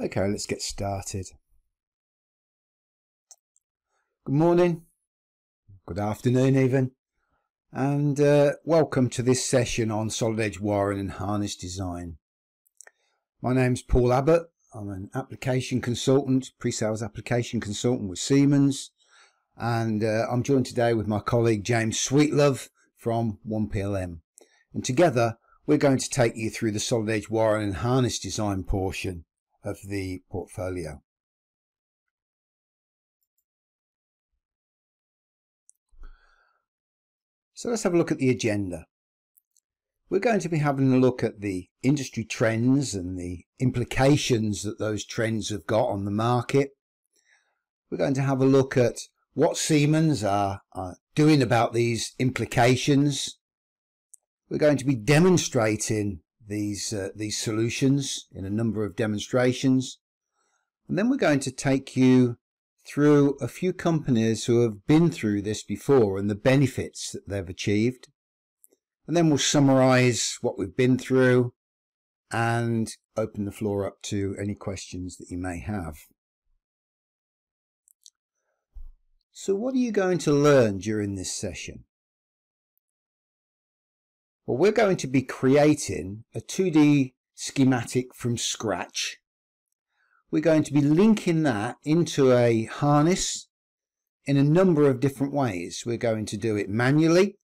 Okay, let's get started. Good morning, good afternoon even, and uh, welcome to this session on solid edge wiring and harness design. My name's Paul Abbott. I'm an application consultant, pre-sales application consultant with Siemens, and uh, I'm joined today with my colleague James Sweetlove from OnePLM. And together we're going to take you through the solid edge wiring and harness design portion of the portfolio. So let's have a look at the agenda. We're going to be having a look at the industry trends and the implications that those trends have got on the market. We're going to have a look at what Siemens are, are doing about these implications. We're going to be demonstrating these uh, these solutions in a number of demonstrations and then we're going to take you through a few companies who have been through this before and the benefits that they've achieved and then we'll summarize what we've been through and open the floor up to any questions that you may have. So what are you going to learn during this session? Well, we're going to be creating a 2D schematic from scratch. We're going to be linking that into a harness in a number of different ways. We're going to do it manually,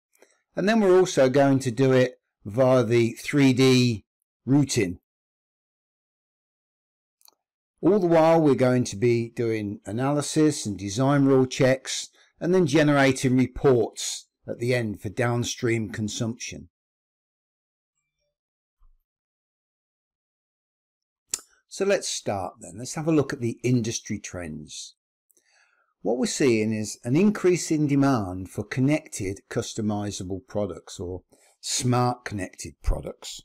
and then we're also going to do it via the 3D routing. All the while we're going to be doing analysis and design rule checks and then generating reports at the end for downstream consumption. So let's start then. Let's have a look at the industry trends. What we're seeing is an increase in demand for connected customizable products or smart connected products.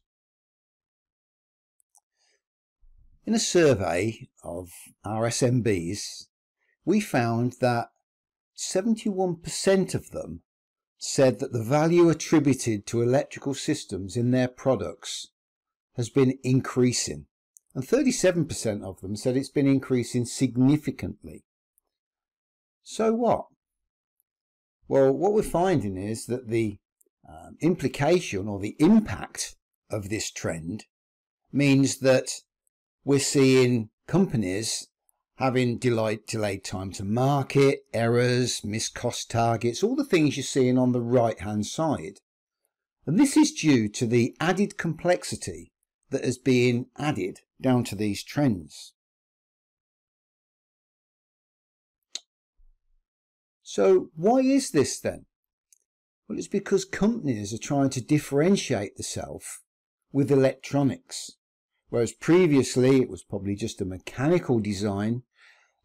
In a survey of our SMBs, we found that 71% of them said that the value attributed to electrical systems in their products has been increasing and 37% of them said it's been increasing significantly. So what? Well, what we're finding is that the um, implication or the impact of this trend means that we're seeing companies having delayed, delayed time to market, errors, missed cost targets, all the things you're seeing on the right hand side. And this is due to the added complexity that has been added down to these trends. So why is this then? Well, it's because companies are trying to differentiate themselves with electronics. Whereas previously it was probably just a mechanical design,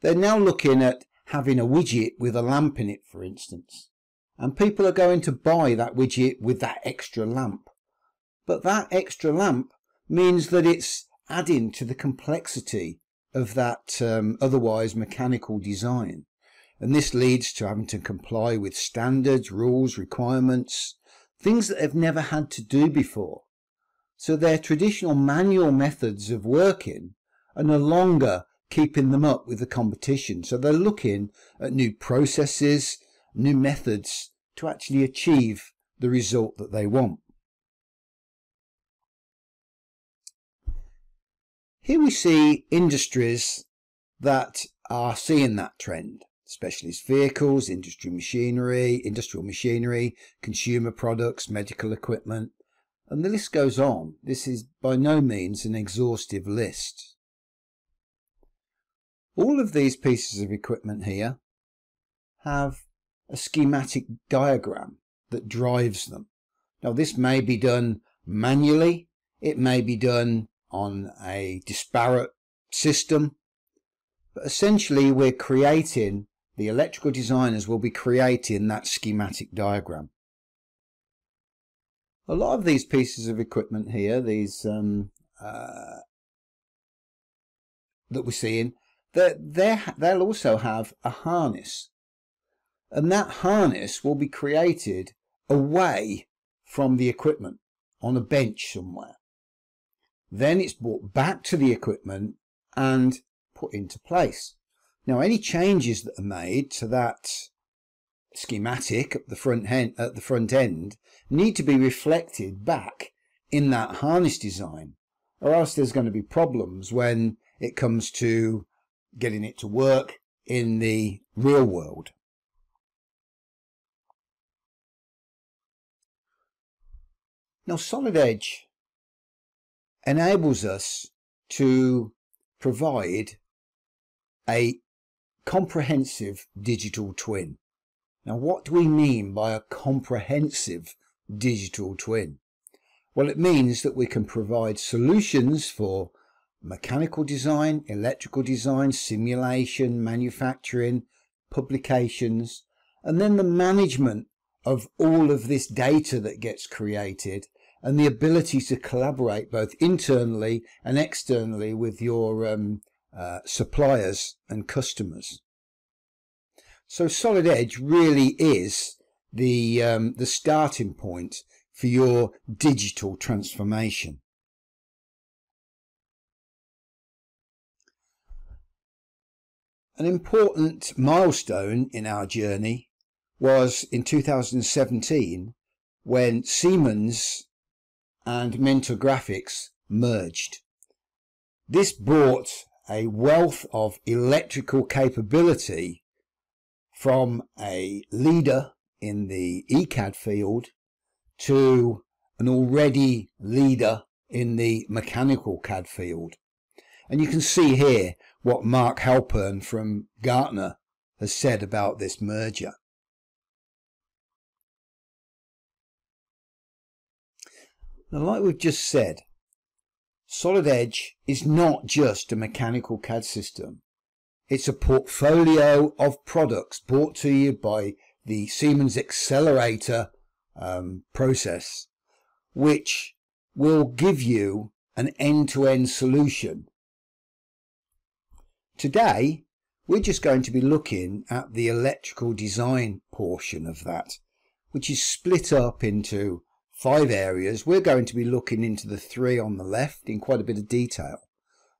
they're now looking at having a widget with a lamp in it, for instance. And people are going to buy that widget with that extra lamp. But that extra lamp means that it's adding to the complexity of that um, otherwise mechanical design. And this leads to having to comply with standards, rules, requirements, things that they've never had to do before. So their traditional manual methods of working are no longer keeping them up with the competition. So they're looking at new processes, new methods to actually achieve the result that they want. Here we see industries that are seeing that trend. Specialist vehicles, industry machinery, industrial machinery, consumer products, medical equipment, and the list goes on. This is by no means an exhaustive list. All of these pieces of equipment here have a schematic diagram that drives them. Now this may be done manually, it may be done on a disparate system. But essentially, we're creating, the electrical designers will be creating that schematic diagram. A lot of these pieces of equipment here, these um, uh, that we're seeing, they'll also have a harness. And that harness will be created away from the equipment on a bench somewhere. Then it's brought back to the equipment and put into place. Now, any changes that are made to that schematic at the front end, at the front end need to be reflected back in that harness design, or else there's going to be problems when it comes to getting it to work in the real world. Now, Solid Edge enables us to provide a comprehensive digital twin. Now, what do we mean by a comprehensive digital twin? Well, it means that we can provide solutions for mechanical design, electrical design, simulation, manufacturing, publications, and then the management of all of this data that gets created and the ability to collaborate both internally and externally with your um, uh, suppliers and customers. So Solid Edge really is the um, the starting point for your digital transformation. An important milestone in our journey was in 2017 when Siemens and Mentor Graphics merged. This brought a wealth of electrical capability from a leader in the ECAD field to an already leader in the mechanical CAD field. And you can see here what Marc Halpern from Gartner has said about this merger. Now, like we've just said, Solid Edge is not just a mechanical CAD system. It's a portfolio of products brought to you by the Siemens Accelerator um, process, which will give you an end-to-end solution. Today, we're just going to be looking at the electrical design portion of that, which is split up into five areas. We're going to be looking into the three on the left in quite a bit of detail.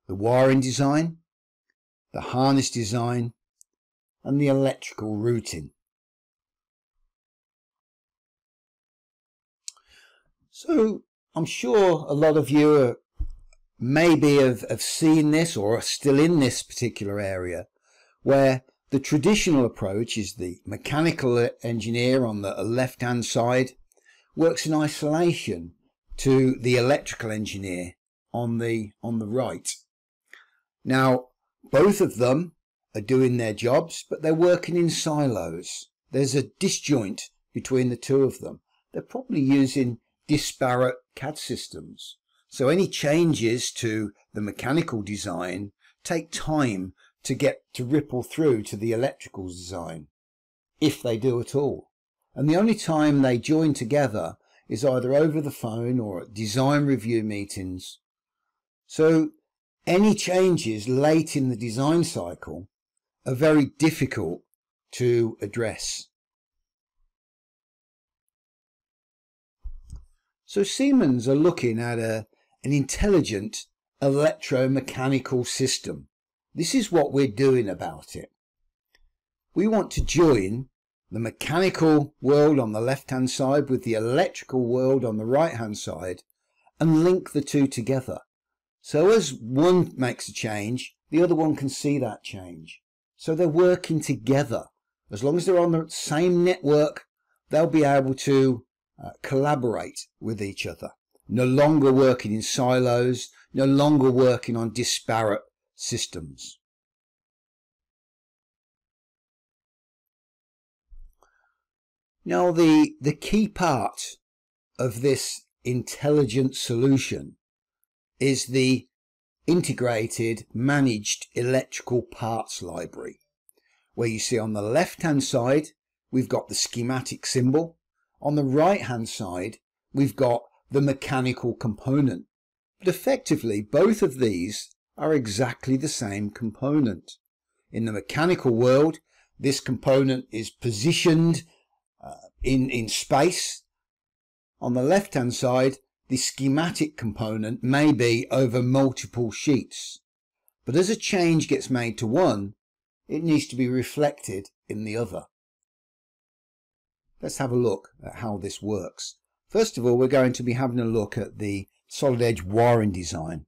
The wiring design, the harness design, and the electrical routing. So I'm sure a lot of you are, maybe have, have seen this or are still in this particular area where the traditional approach is the mechanical engineer on the left hand side works in isolation to the electrical engineer on the on the right. Now, both of them are doing their jobs, but they're working in silos. There's a disjoint between the two of them. They're probably using disparate CAD systems. So any changes to the mechanical design take time to get to ripple through to the electrical design, if they do at all. And the only time they join together is either over the phone or at design review meetings. So any changes late in the design cycle are very difficult to address. So Siemens are looking at a, an intelligent electromechanical system. This is what we're doing about it. We want to join the mechanical world on the left hand side with the electrical world on the right hand side and link the two together. So as one makes a change, the other one can see that change. So they're working together. As long as they're on the same network, they'll be able to uh, collaborate with each other. No longer working in silos, no longer working on disparate systems. Now, the, the key part of this intelligent solution is the integrated managed electrical parts library, where you see on the left hand side, we've got the schematic symbol. On the right hand side, we've got the mechanical component. But effectively, both of these are exactly the same component. In the mechanical world, this component is positioned in, in space. On the left hand side, the schematic component may be over multiple sheets. But as a change gets made to one, it needs to be reflected in the other. Let's have a look at how this works. First of all, we're going to be having a look at the solid edge wiring design.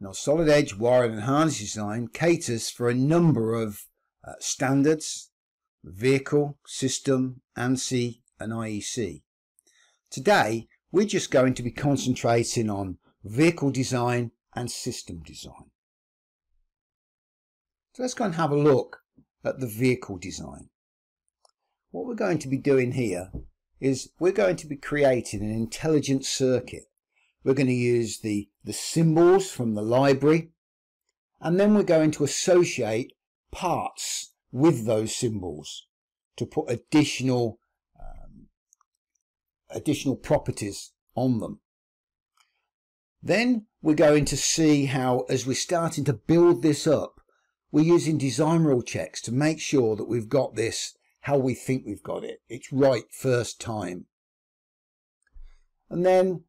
Now, solid edge wiring and harness design caters for a number of uh, standards, vehicle, system, ANSI and IEC. Today, we're just going to be concentrating on vehicle design and system design. So let's go and have a look at the vehicle design. What we're going to be doing here is we're going to be creating an intelligent circuit. We're going to use the, the symbols from the library and then we're going to associate parts with those symbols to put additional um, additional properties on them. Then we're going to see how as we're starting to build this up we're using design rule checks to make sure that we've got this how we think we've got it. It's right first time. And then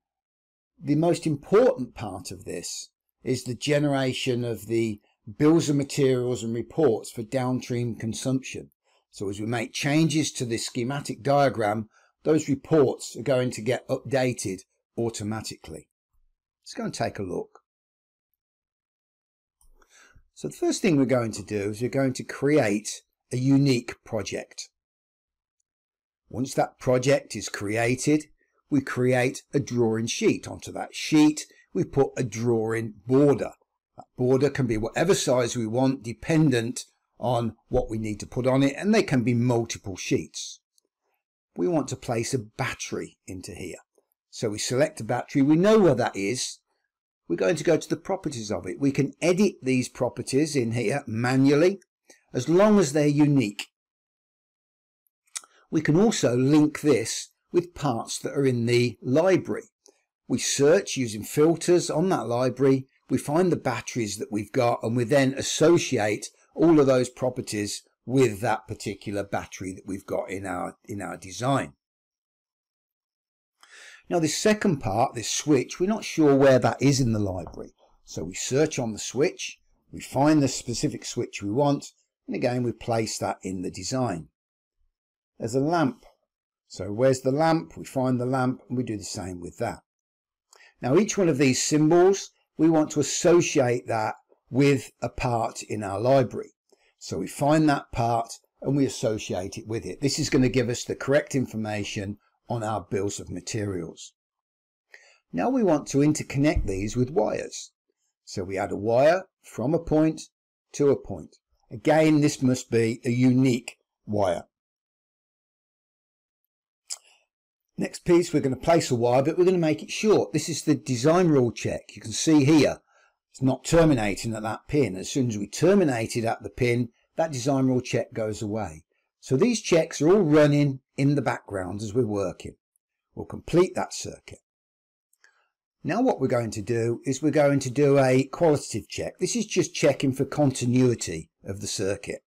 the most important part of this is the generation of the bills of materials and reports for downstream consumption. So as we make changes to this schematic diagram, those reports are going to get updated automatically. Let's go and take a look. So the first thing we're going to do is we're going to create a unique project. Once that project is created, we create a drawing sheet. Onto that sheet, we put a drawing border. That border can be whatever size we want, dependent on what we need to put on it, and they can be multiple sheets. We want to place a battery into here. So we select a battery, we know where that is, we're going to go to the properties of it. We can edit these properties in here manually as long as they're unique. We can also link this with parts that are in the library. We search using filters on that library, we find the batteries that we've got and we then associate all of those properties with that particular battery that we've got in our, in our design. Now this second part, this switch, we're not sure where that is in the library. So we search on the switch, we find the specific switch we want, and again we place that in the design. There's a lamp. So where's the lamp? We find the lamp and we do the same with that. Now each one of these symbols, we want to associate that with a part in our library. So we find that part and we associate it with it. This is going to give us the correct information on our bills of materials. Now we want to interconnect these with wires. So we add a wire from a point to a point. Again, this must be a unique wire. Next piece, we're going to place a wire, but we're going to make it short. This is the design rule check. You can see here, it's not terminating at that pin. As soon as we terminate it at the pin, that design rule check goes away. So these checks are all running in the background as we're working. We'll complete that circuit. Now what we're going to do is we're going to do a qualitative check. This is just checking for continuity of the circuit.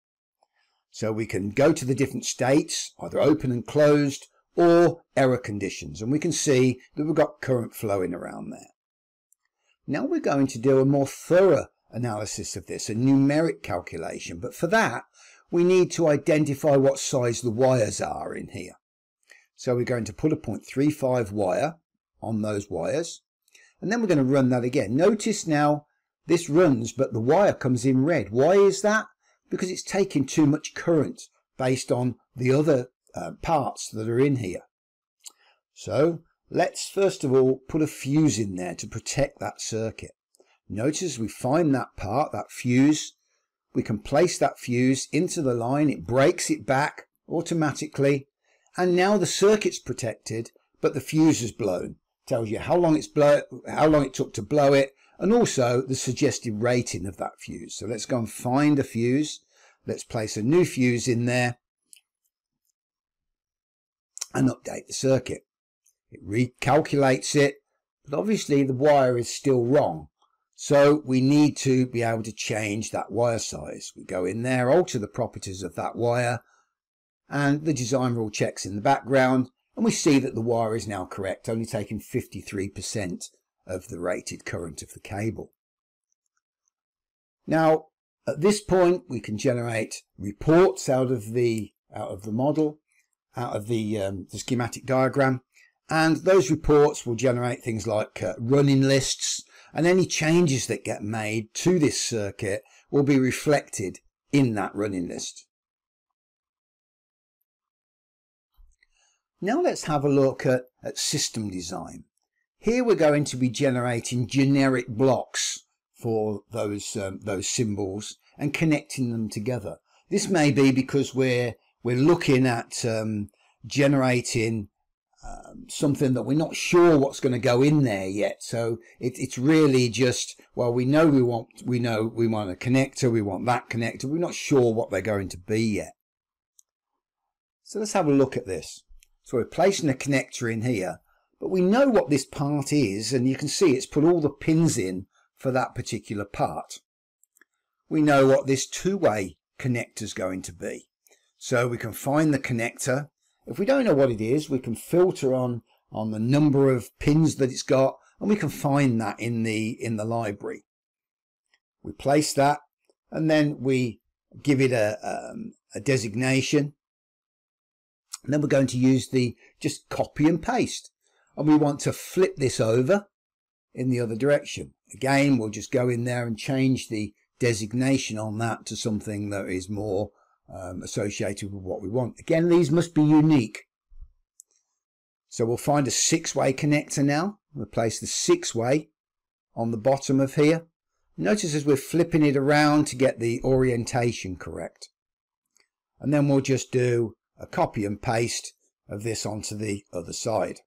So we can go to the different states, either open and closed or error conditions. And we can see that we've got current flowing around there. Now we're going to do a more thorough analysis of this, a numeric calculation. But for that, we need to identify what size the wires are in here. So we're going to put a 0.35 wire on those wires and then we're going to run that again. Notice now this runs but the wire comes in red. Why is that? Because it's taking too much current based on the other uh, parts that are in here. So let's first of all put a fuse in there to protect that circuit. Notice we find that part, that fuse, we can place that fuse into the line, it breaks it back automatically, and now the circuit's protected, but the fuse is blown. Tells you how long it's blow, how long it took to blow it, and also the suggested rating of that fuse. So let's go and find a fuse. Let's place a new fuse in there and update the circuit. It recalculates it, but obviously the wire is still wrong. So we need to be able to change that wire size. We go in there, alter the properties of that wire, and the design rule checks in the background, and we see that the wire is now correct, only taking 53% of the rated current of the cable. Now, at this point, we can generate reports out of the out of the model, out of the, um, the schematic diagram, and those reports will generate things like uh, running lists, and any changes that get made to this circuit will be reflected in that running list. Now let's have a look at, at system design. Here we're going to be generating generic blocks for those um, those symbols and connecting them together. This may be because we're we're looking at um, generating um, something that we're not sure what's going to go in there yet. So it, it's really just well, we know we want we know we want a connector, we want that connector. We're not sure what they're going to be yet. So let's have a look at this. So we're placing a connector in here, but we know what this part is, and you can see it's put all the pins in for that particular part. We know what this two-way connector is going to be. So we can find the connector. If we don't know what it is, we can filter on, on the number of pins that it's got, and we can find that in the, in the library. We place that, and then we give it a, um, a designation. And then we're going to use the just copy and paste. And we want to flip this over in the other direction. Again, we'll just go in there and change the designation on that to something that is more um, associated with what we want. Again, these must be unique. So we'll find a six-way connector now. We'll place the six-way on the bottom of here. Notice as we're flipping it around to get the orientation correct. And then we'll just do a copy and paste of this onto the other side.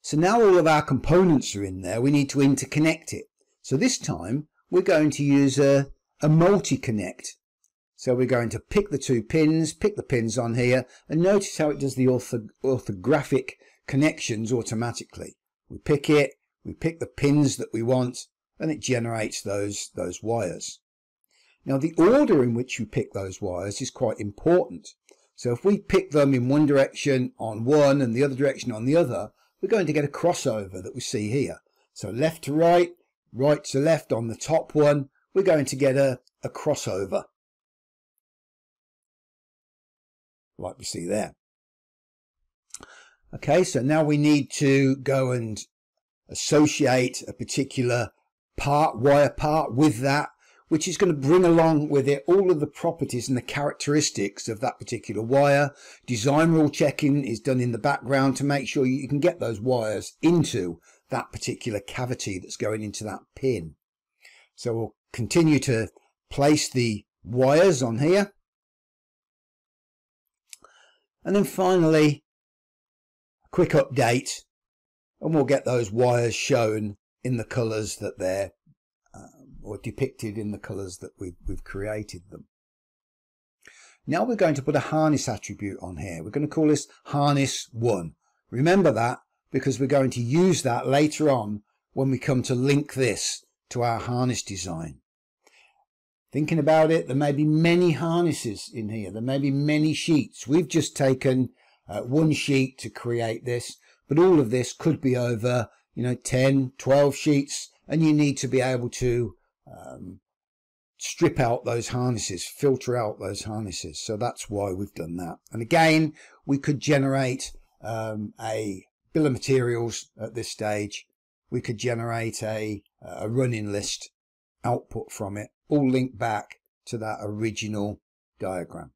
So now all of our components are in there, we need to interconnect it. So this time we're going to use a, a multi-connect. So we're going to pick the two pins, pick the pins on here, and notice how it does the ortho orthographic connections automatically. We pick it, we pick the pins that we want, and it generates those, those wires. Now the order in which you pick those wires is quite important. So if we pick them in one direction on one and the other direction on the other, we're going to get a crossover that we see here. So left to right, right to left on the top one, we're going to get a, a crossover. Like we see there. Okay, so now we need to go and associate a particular part, wire part with that which is going to bring along with it all of the properties and the characteristics of that particular wire. Design rule checking is done in the background to make sure you can get those wires into that particular cavity that's going into that pin. So we'll continue to place the wires on here. And then finally, a quick update and we'll get those wires shown in the colours that they're um, or depicted in the colours that we've, we've created them. Now we're going to put a harness attribute on here. We're going to call this harness 1. Remember that because we're going to use that later on when we come to link this to our harness design. Thinking about it, there may be many harnesses in here. There may be many sheets. We've just taken uh, one sheet to create this, but all of this could be over, you know, 10, 12 sheets, and you need to be able to um, strip out those harnesses, filter out those harnesses. So that's why we've done that. And again, we could generate um, a bill of materials at this stage. We could generate a, a running list output from it, all linked back to that original diagram.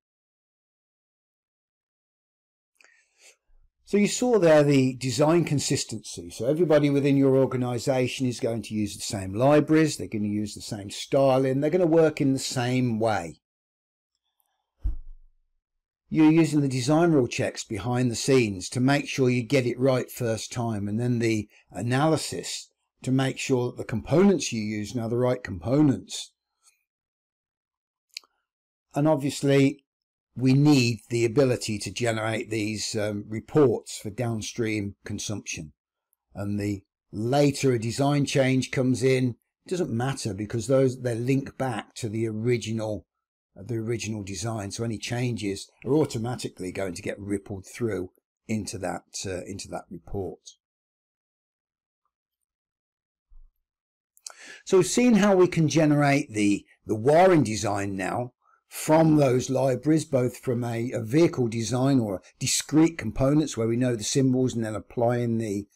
So you saw there the design consistency. So everybody within your organization is going to use the same libraries. They're going to use the same styling. They're going to work in the same way. You're using the design rule checks behind the scenes to make sure you get it right first time. And then the analysis to make sure that the components you use are the right components. And obviously we need the ability to generate these um, reports for downstream consumption. And the later a design change comes in, it doesn't matter because those they link back to the original the original design. So any changes are automatically going to get rippled through into that uh, into that report. So we've seen how we can generate the, the wiring design now from those libraries, both from a, a vehicle design or discrete components where we know the symbols and then applying the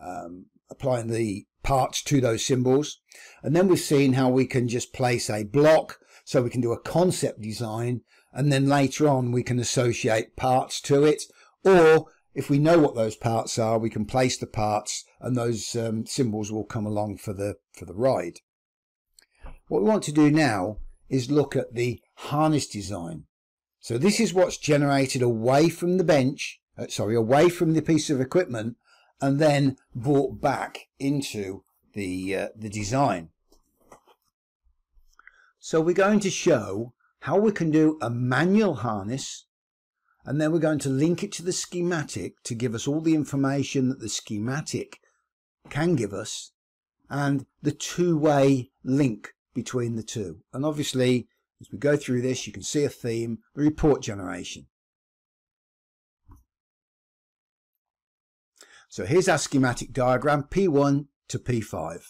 um, applying the parts to those symbols. And then we've seen how we can just place a block so we can do a concept design and then later on we can associate parts to it or if we know what those parts are we can place the parts and those um, symbols will come along for the for the ride. What we want to do now is look at the harness design. So this is what's generated away from the bench, uh, sorry, away from the piece of equipment and then brought back into the, uh, the design. So we're going to show how we can do a manual harness and then we're going to link it to the schematic to give us all the information that the schematic can give us and the two-way link between the two. And obviously, as we go through this, you can see a theme, the report generation. So here's our schematic diagram, P1 to P5.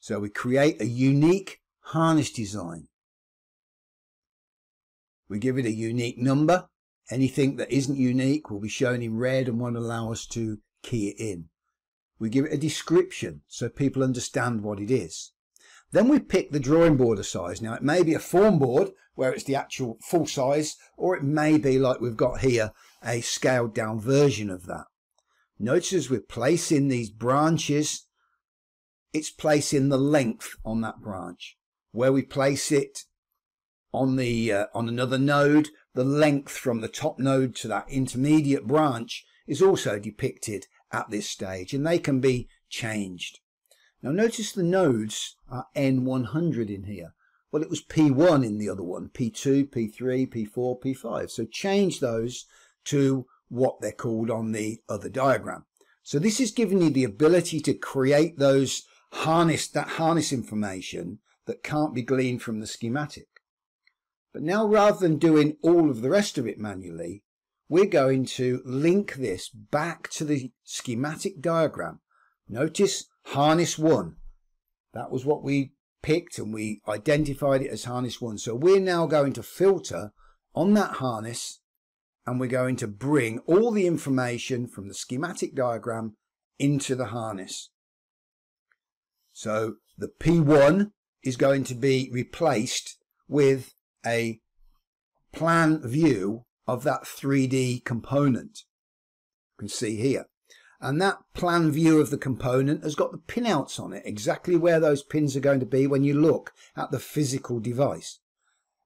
So we create a unique harness design. We give it a unique number. Anything that isn't unique will be shown in red and won't allow us to key it in. We give it a description so people understand what it is. Then we pick the drawing board size. Now it may be a form board where it's the actual full size or it may be like we've got here a scaled down version of that. Notice as we're placing these branches, it's placing the length on that branch. Where we place it on the uh, on another node, the length from the top node to that intermediate branch is also depicted at this stage and they can be changed. Now notice the nodes are N100 in here. Well, it was P1 in the other one, P2, P3, P4, P5. So change those to what they're called on the other diagram. So this is giving you the ability to create those harness, that harness information that can't be gleaned from the schematic. But now rather than doing all of the rest of it manually, we're going to link this back to the schematic diagram. Notice harness one. That was what we picked and we identified it as harness one. So we're now going to filter on that harness and we're going to bring all the information from the schematic diagram into the harness. So the P1 is going to be replaced with a plan view of that 3D component. You can see here. And that plan view of the component has got the pinouts on it, exactly where those pins are going to be when you look at the physical device.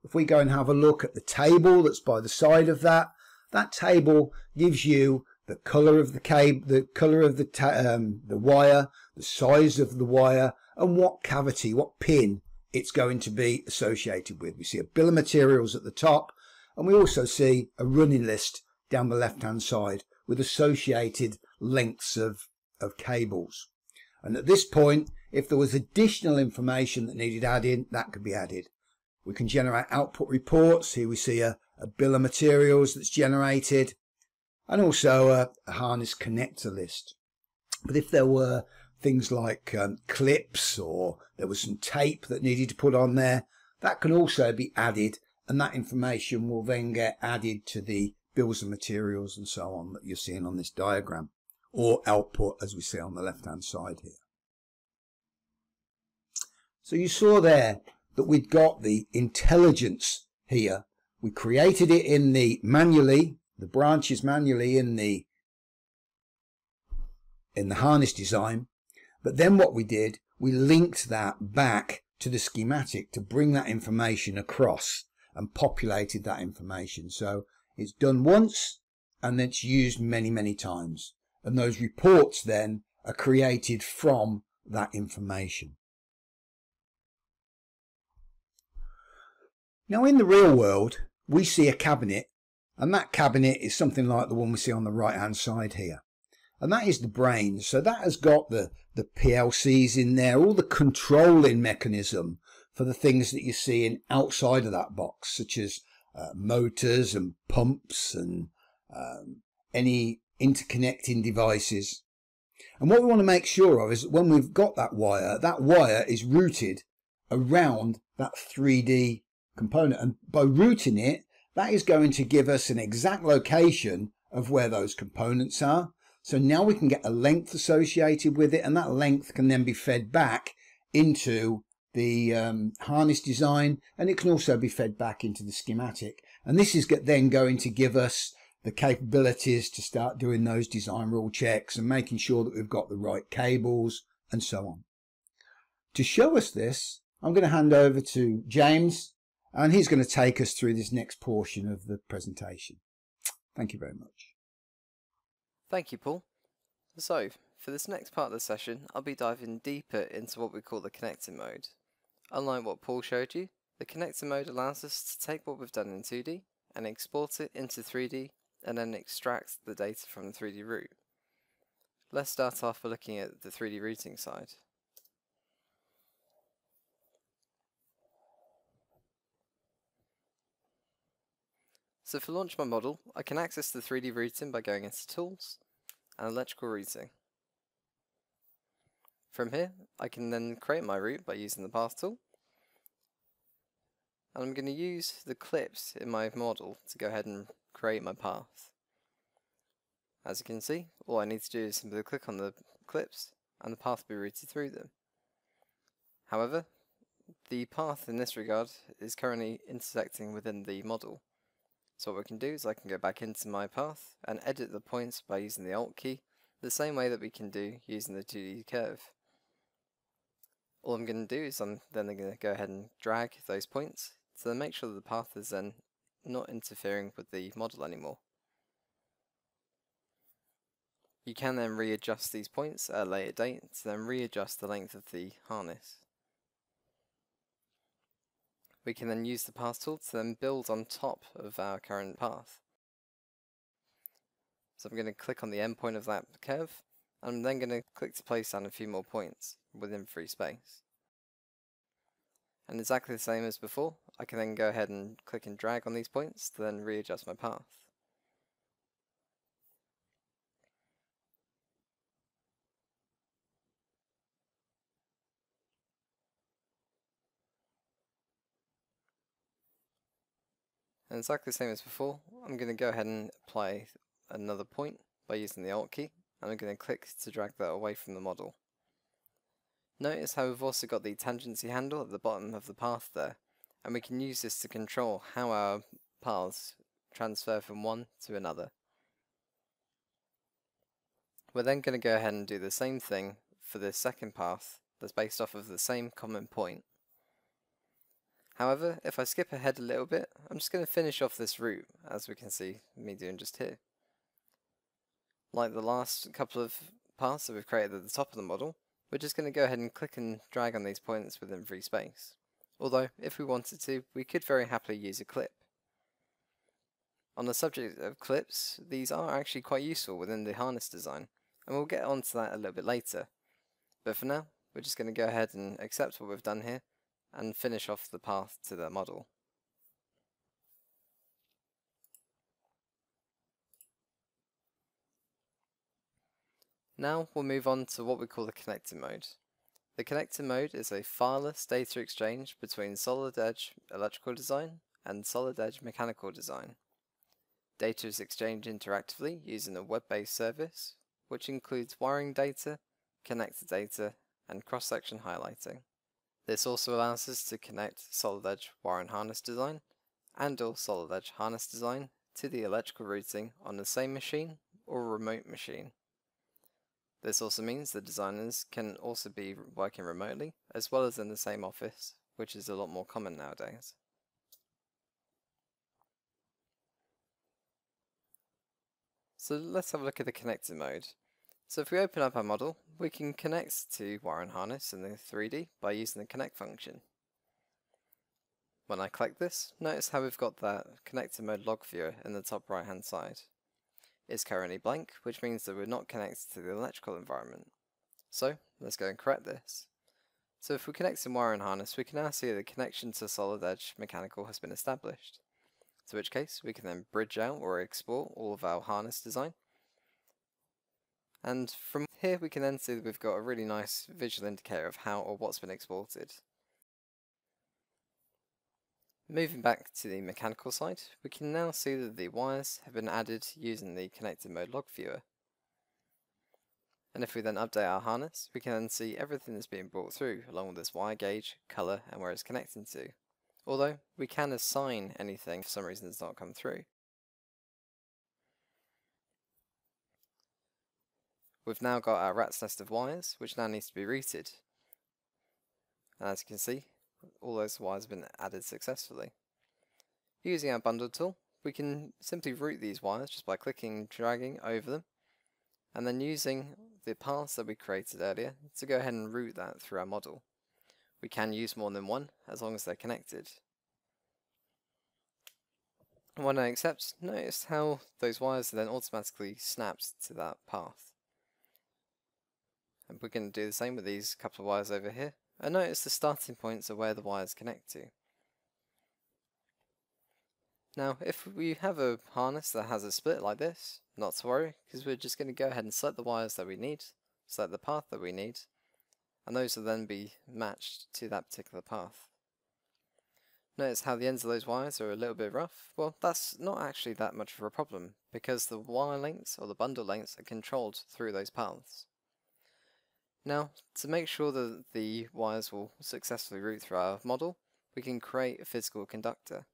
If we go and have a look at the table that's by the side of that, that table gives you the color of the cable, the color of the um, the wire, the size of the wire, and what cavity, what pin it's going to be associated with. We see a bill of materials at the top, and we also see a running list down the left-hand side with associated lengths of, of cables. And at this point, if there was additional information that needed adding, that could be added. We can generate output reports. Here we see a, a bill of materials that's generated, and also a, a harness connector list. But if there were things like um, clips or there was some tape that needed to put on there, that can also be added and that information will then get added to the bills of materials and so on that you're seeing on this diagram or output as we see on the left hand side here. So you saw there that we'd got the intelligence here we created it in the manually, the branches manually in the in the harness design. But then what we did, we linked that back to the schematic to bring that information across and populated that information. So it's done once and then it's used many, many times. And those reports then are created from that information. Now in the real world, we see a cabinet and that cabinet is something like the one we see on the right hand side here and that is the brain so that has got the the PLCs in there all the controlling mechanism for the things that you're seeing outside of that box such as uh, motors and pumps and um, any interconnecting devices And what we want to make sure of is that when we've got that wire, that wire is routed around that 3D component. And by routing it, that is going to give us an exact location of where those components are. So now we can get a length associated with it and that length can then be fed back into the um, harness design and it can also be fed back into the schematic. And this is then going to give us the capabilities to start doing those design rule checks and making sure that we've got the right cables and so on. To show us this, I'm going to hand over to James and he's going to take us through this next portion of the presentation. Thank you very much. Thank you, Paul. So, for this next part of the session, I'll be diving deeper into what we call the connector mode. Unlike what Paul showed you, the connector mode allows us to take what we've done in 2D and export it into 3D and then extract the data from the 3D route. Let's start off by looking at the 3D routing side. So for launch my model, I can access the 3D routing by going into Tools and Electrical Routing. From here, I can then create my route by using the Path tool. And I'm going to use the clips in my model to go ahead and create my path. As you can see, all I need to do is simply click on the clips and the path will be routed through them. However, the path in this regard is currently intersecting within the model. So what we can do is I can go back into my path and edit the points by using the Alt key, the same way that we can do using the 2D curve. All I'm going to do is I'm then going to go ahead and drag those points to then make sure that the path is then not interfering with the model anymore. You can then readjust these points at a later date to then readjust the length of the harness. We can then use the path tool to then build on top of our current path. So I'm going to click on the endpoint of that curve, and I'm then going to click to place down a few more points within free space. And exactly the same as before, I can then go ahead and click and drag on these points to then readjust my path. And exactly the same as before, I'm going to go ahead and apply another point by using the Alt key, and I'm going to click to drag that away from the model. Notice how we've also got the tangency handle at the bottom of the path there, and we can use this to control how our paths transfer from one to another. We're then going to go ahead and do the same thing for the second path that's based off of the same common point. However, if I skip ahead a little bit, I'm just going to finish off this route, as we can see me doing just here. Like the last couple of paths that we've created at the top of the model, we're just going to go ahead and click and drag on these points within free space. Although, if we wanted to, we could very happily use a clip. On the subject of clips, these are actually quite useful within the harness design, and we'll get onto that a little bit later. But for now, we're just going to go ahead and accept what we've done here, and finish off the path to the model. Now we'll move on to what we call the connector mode. The connector mode is a fileless data exchange between solid edge electrical design and solid edge mechanical design. Data is exchanged interactively using a web-based service, which includes wiring data, connector data, and cross-section highlighting. This also allows us to connect solid edge wire and harness design and or solid edge harness design to the electrical routing on the same machine or remote machine. This also means the designers can also be working remotely as well as in the same office, which is a lot more common nowadays. So let's have a look at the connector mode. So if we open up our model, we can connect to wire and harness in the 3D by using the connect function. When I click this, notice how we've got that connector mode log viewer in the top right hand side. It's currently blank, which means that we're not connected to the electrical environment. So, let's go and correct this. So if we connect some wire and harness, we can now see the connection to solid edge mechanical has been established. In which case, we can then bridge out or export all of our harness design And from here we can then see that we've got a really nice visual indicator of how or what's been exported. Moving back to the mechanical side, we can now see that the wires have been added using the connected mode log viewer. And if we then update our harness, we can then see everything that's being brought through, along with this wire gauge, colour, and where it's connecting to. Although, we can assign anything for some reason it's not come through. We've now got our rat's nest of wires, which now needs to be routed. And as you can see, all those wires have been added successfully. Using our bundle tool, we can simply route these wires just by clicking dragging over them, and then using the paths that we created earlier to go ahead and route that through our model. We can use more than one, as long as they're connected. When I accept, notice how those wires are then automatically snapped to that path. And we're going to do the same with these couple of wires over here. And notice the starting points are where the wires connect to. Now, if we have a harness that has a split like this, not to worry, because we're just going to go ahead and select the wires that we need, select the path that we need, and those will then be matched to that particular path. Notice how the ends of those wires are a little bit rough? Well, that's not actually that much of a problem, because the wire lengths or the bundle lengths are controlled through those paths. Now, to make sure that the wires will successfully route through our model, we can create a physical conductor.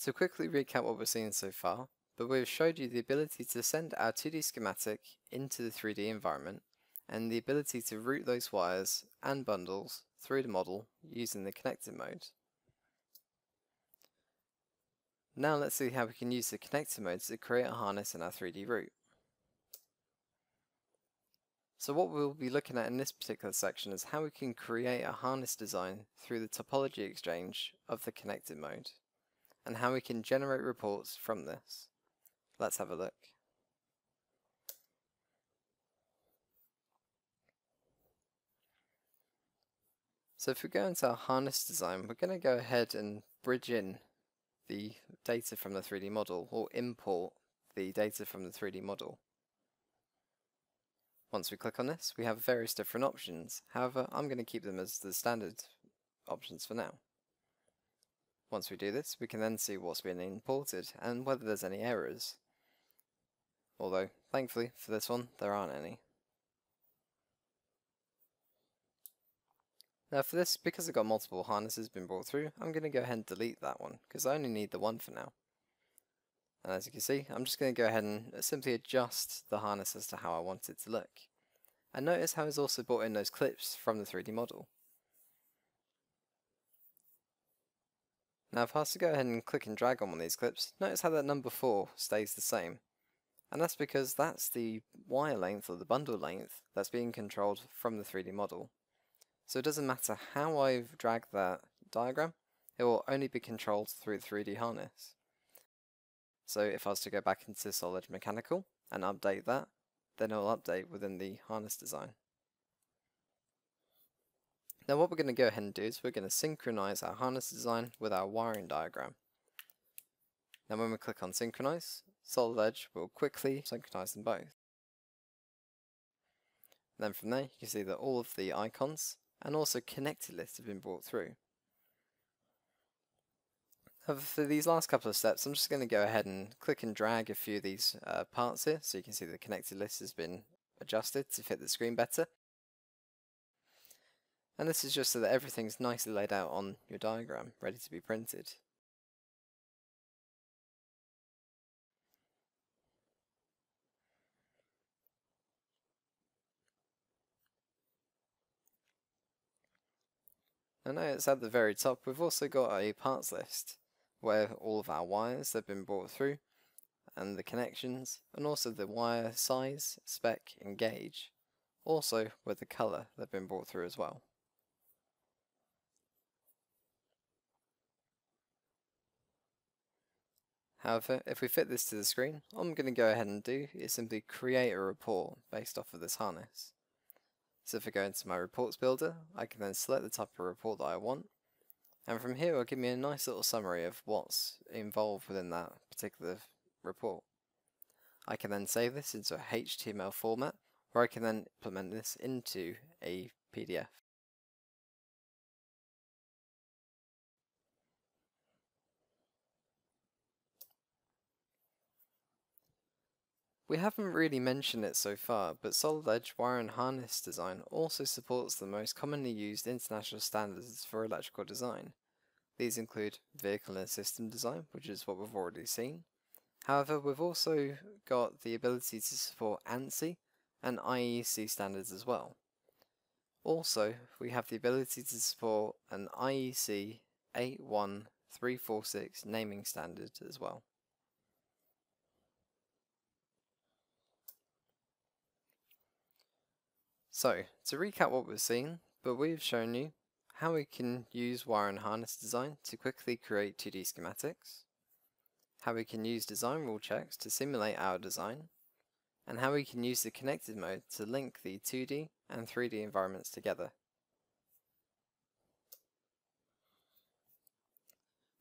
To quickly recap what we've seen so far, but we've showed you the ability to send our 2D schematic into the 3D environment and the ability to route those wires and bundles through the model using the connected mode. Now let's see how we can use the connector modes to create a harness in our 3D route. So what we'll be looking at in this particular section is how we can create a harness design through the topology exchange of the connected mode, and how we can generate reports from this. Let's have a look. So if we go into our harness design, we're going to go ahead and bridge in the data from the 3D model or import the data from the 3D model. Once we click on this, we have various different options. However, I'm going to keep them as the standard options for now. Once we do this, we can then see what's been imported and whether there's any errors. Although, thankfully, for this one, there aren't any. Now for this, because I've got multiple harnesses been brought through, I'm going to go ahead and delete that one, because I only need the one for now. And as you can see, I'm just going to go ahead and uh, simply adjust the harness as to how I want it to look. And notice how it's also brought in those clips from the 3D model. Now if I was to go ahead and click and drag on one of these clips, notice how that number 4 stays the same. And that's because that's the wire length or the bundle length that's being controlled from the 3D model. So it doesn't matter how I've dragged that diagram, it will only be controlled through the 3D harness. So if I was to go back into Solid Mechanical and update that, then it will update within the harness design. Now what we're going to go ahead and do is we're going to synchronize our harness design with our wiring diagram. Now when we click on synchronize, Solid Edge will quickly synchronize them both. then from there you can see that all of the icons and also connected lists have been brought through. For these last couple of steps, I'm just going to go ahead and click and drag a few of these uh, parts here, so you can see the connected list has been adjusted to fit the screen better. And this is just so that everything's nicely laid out on your diagram, ready to be printed. And now it's at the very top, we've also got a parts list where all of our wires have been brought through and the connections and also the wire size, spec and gauge. Also with the colour they've been brought through as well. However, if we fit this to the screen, all I'm going to go ahead and do is simply create a report based off of this harness. So if I go into my reports builder, I can then select the type of report that I want. And from here it'll give me a nice little summary of what's involved within that particular report. I can then save this into a HTML format where I can then implement this into a PDF. We haven't really mentioned it so far, but Solid Edge wire and harness design also supports the most commonly used international standards for electrical design. These include vehicle and system design, which is what we've already seen. However, we've also got the ability to support ANSI and IEC standards as well. Also, we have the ability to support an IEC 81346 naming standard as well. So, to recap what we've seen, but we've shown you how we can use wire and harness design to quickly create 2D schematics, how we can use design rule checks to simulate our design, and how we can use the connected mode to link the 2D and 3D environments together.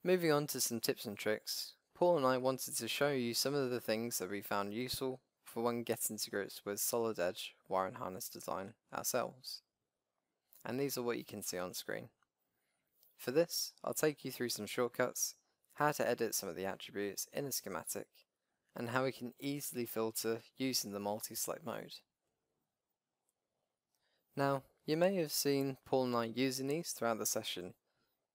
Moving on to some tips and tricks, Paul and I wanted to show you some of the things that we found useful for when getting to grips with solid edge wire and harness design ourselves. And these are what you can see on screen. For this, I'll take you through some shortcuts, how to edit some of the attributes in a schematic, and how we can easily filter using the multi-select mode. Now, you may have seen Paul and I using these throughout the session,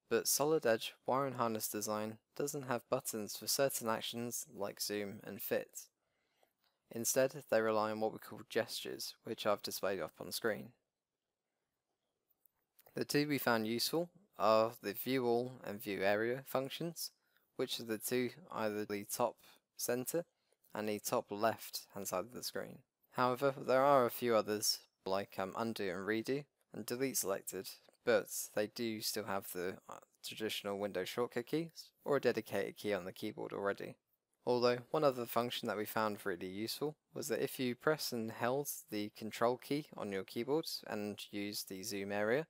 but Solid Edge wire and harness design doesn't have buttons for certain actions like zoom and fit. Instead, they rely on what we call gestures, which I've displayed up on screen. The two we found useful are the view all and view area functions, which are the two either the top center and the top left hand side of the screen. However, there are a few others like um, undo and redo and delete selected, but they do still have the uh, traditional Windows shortcut keys or a dedicated key on the keyboard already. Although, one other function that we found really useful was that if you press and held the control key on your keyboard and use the zoom area,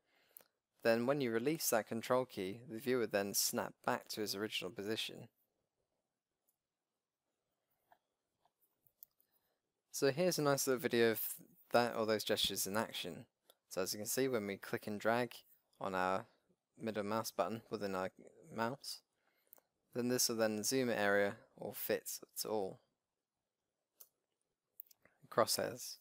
then when you release that control key, the viewer then snap back to its original position. So here's a nice little video of that or those gestures in action. So as you can see when we click and drag on our middle mouse button within our mouse, then this will then zoom area or fits, to all. Crosshairs.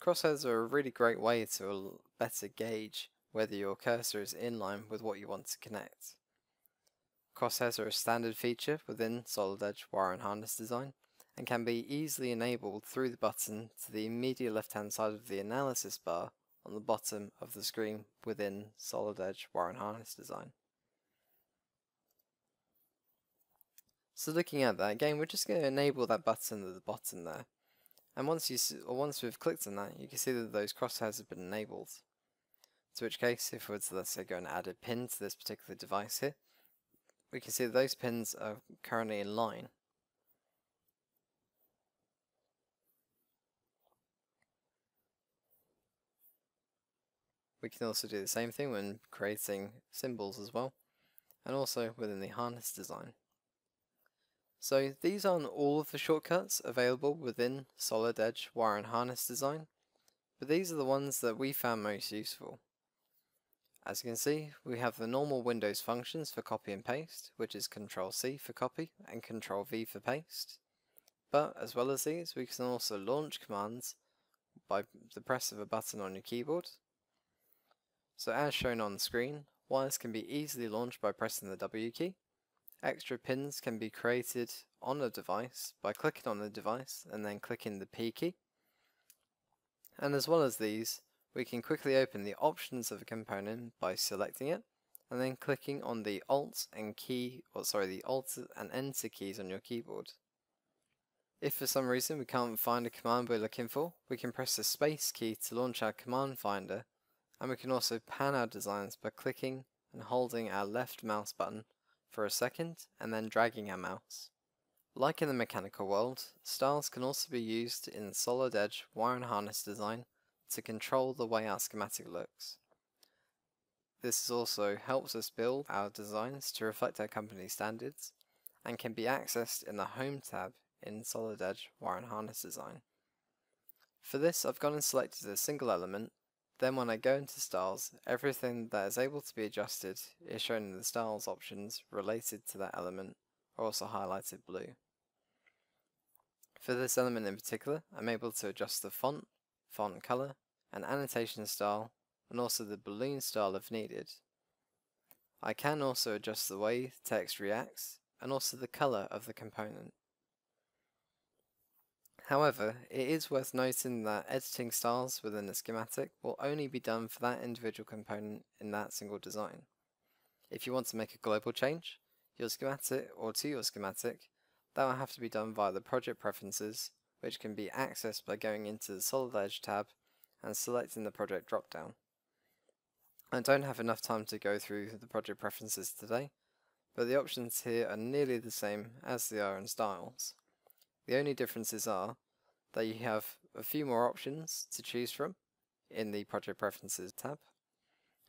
Crosshairs are a really great way to better gauge whether your cursor is in line with what you want to connect. Crosshairs are a standard feature within Solid Edge wire and harness design and can be easily enabled through the button to the immediate left hand side of the analysis bar on the bottom of the screen within Solid Edge wire and harness design. So looking at that, again, we're just going to enable that button at the bottom there. And once you or once we've clicked on that, you can see that those crosshairs have been enabled. To which case, if we were to, let's say, go and add a pin to this particular device here, we can see that those pins are currently in line. We can also do the same thing when creating symbols as well, and also within the harness design. So these aren't all of the shortcuts available within Solid Edge wire and harness design, but these are the ones that we found most useful. As you can see, we have the normal Windows functions for copy and paste, which is Control C for copy and Control V for paste. But as well as these, we can also launch commands by the press of a button on your keyboard. So as shown on the screen, wires can be easily launched by pressing the W key, Extra pins can be created on a device by clicking on the device and then clicking the P key. And as well as these, we can quickly open the options of a component by selecting it and then clicking on the Alt and key, or sorry, the Alt and Enter keys on your keyboard. If for some reason we can't find a command we're looking for, we can press the space key to launch our command finder, and we can also pan our designs by clicking and holding our left mouse button for a second and then dragging our mouse. Like in the mechanical world, styles can also be used in solid edge wire and harness design to control the way our schematic looks. This also helps us build our designs to reflect our company standards and can be accessed in the Home tab in Solid Edge Wire and Harness Design. For this I've gone and selected a single element, then when I go into styles, everything that is able to be adjusted is shown in the styles options related to that element are also highlighted blue. For this element in particular, I'm able to adjust the font, font color, and annotation style and also the balloon style if needed. I can also adjust the way text reacts and also the colour of the component. However, it is worth noting that editing styles within a schematic will only be done for that individual component in that single design. If you want to make a global change, your schematic or to your schematic, that will have to be done via the project preferences, which can be accessed by going into the Solid Edge tab and selecting the project dropdown. I don't have enough time to go through the project preferences today, but the options here are nearly the same as they are in styles. The only differences are that you have a few more options to choose from in the project preferences tab,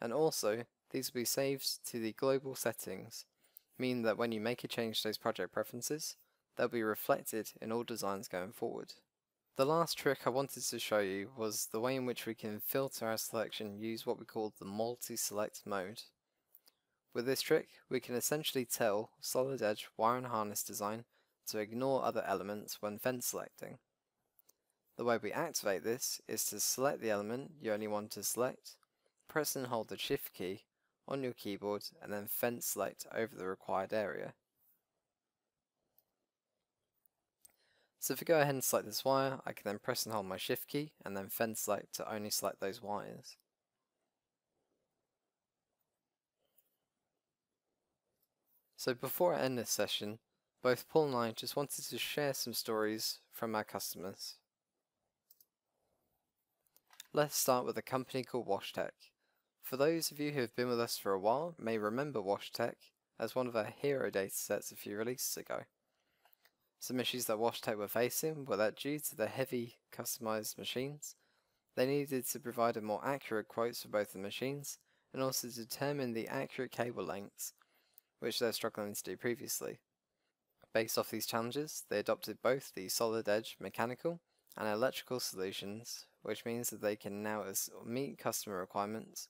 and also these will be saved to the global settings, meaning that when you make a change to those project preferences, they'll be reflected in all designs going forward. The last trick I wanted to show you was the way in which we can filter our selection use what we call the multi-select mode. With this trick, we can essentially tell Solid Edge wire and harness design to ignore other elements when fence selecting. The way we activate this is to select the element you only want to select, press and hold the shift key on your keyboard and then fence select over the required area. So if I go ahead and select this wire, I can then press and hold my shift key and then fence select to only select those wires. So before I end this session, both Paul and I just wanted to share some stories from our customers. Let's start with a company called WashTech. For those of you who have been with us for a while may remember WashTech as one of our hero datasets a few releases ago. Some issues that WashTech were facing were that due to the heavy customized machines, they needed to provide a more accurate quotes for both the machines and also determine the accurate cable lengths, which they were struggling to do previously. Based off these challenges, they adopted both the solid edge mechanical and electrical solutions, which means that they can now meet customer requirements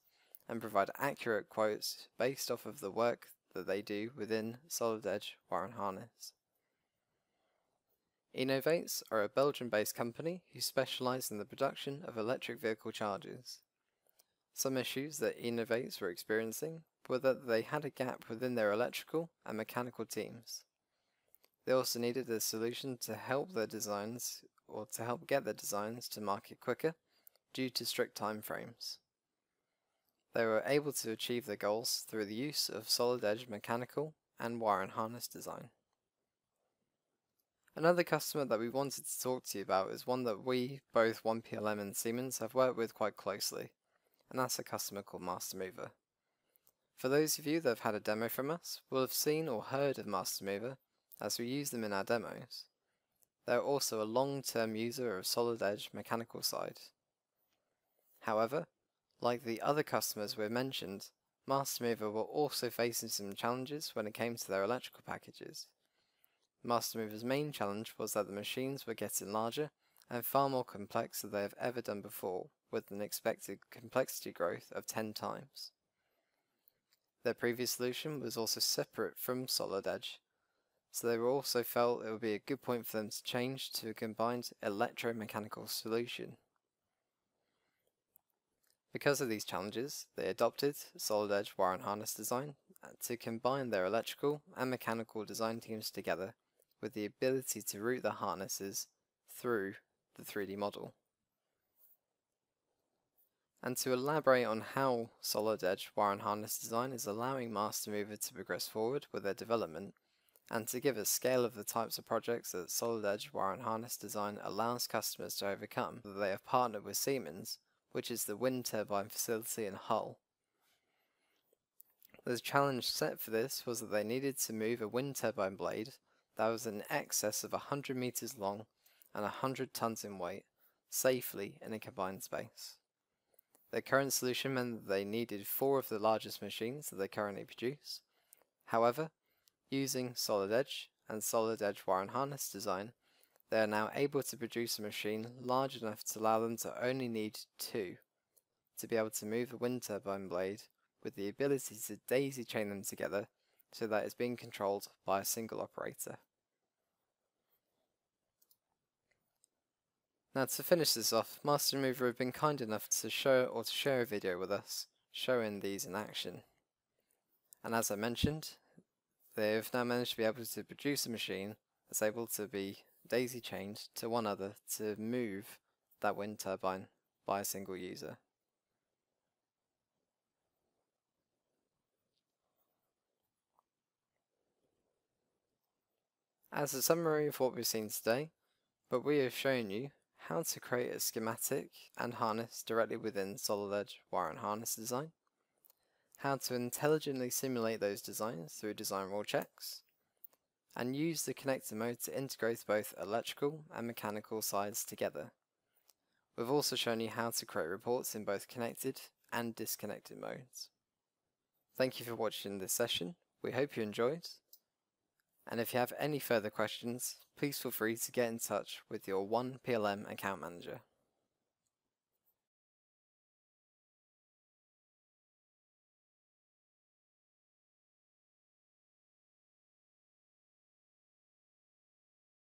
and provide accurate quotes based off of the work that they do within solid edge wire and harness. Innovates are a Belgian-based company who specialise in the production of electric vehicle chargers. Some issues that Innovates were experiencing were that they had a gap within their electrical and mechanical teams. They also needed a solution to help their designs or to help get their designs to market quicker due to strict time frames. They were able to achieve their goals through the use of solid edge mechanical and wire and harness design. Another customer that we wanted to talk to you about is one that we, both OnePLM and Siemens, have worked with quite closely, and that's a customer called Master Mover. For those of you that have had a demo from us, will have seen or heard of Master Mover as we use them in our demos. They are also a long-term user of Solid Edge mechanical side. However, like the other customers we've mentioned, Master Mover were also facing some challenges when it came to their electrical packages. Master Mover's main challenge was that the machines were getting larger and far more complex than they have ever done before, with an expected complexity growth of 10 times. Their previous solution was also separate from Solid Edge, so they also felt it would be a good point for them to change to a combined electromechanical solution. Because of these challenges, they adopted Solid Edge wire and harness design uh, to combine their electrical and mechanical design teams together with the ability to route the harnesses through the 3D model. And to elaborate on how Solid Edge wire and harness design is allowing Master Mover to progress forward with their development, and to give a scale of the types of projects that Solid Edge wire and harness design allows customers to overcome, they have partnered with Siemens, which is the wind turbine facility in Hull. The challenge set for this was that they needed to move a wind turbine blade that was in excess of 100 meters long and 100 tons in weight, safely in a confined space. Their current solution meant that they needed four of the largest machines that they currently produce. However, using Solid Edge and Solid Edge wire and harness design, they are now able to produce a machine large enough to allow them to only need two to be able to move a wind turbine blade with the ability to daisy chain them together so that it's being controlled by a single operator. Now to finish this off, Master Mover have been kind enough to show or to share a video with us showing these in action. And as I mentioned, they have now managed to be able to produce a machine that's able to be daisy chained to one other to move that wind turbine by a single user. As a summary of what we've seen today, but we have shown you how to create a schematic and harness directly within Solid Edge wire and harness design, how to intelligently simulate those designs through design rule checks, and use the connector mode to integrate both electrical and mechanical sides together. We've also shown you how to create reports in both connected and disconnected modes. Thank you for watching this session, we hope you enjoyed, and if you have any further questions, please feel free to get in touch with your OnePLM account manager.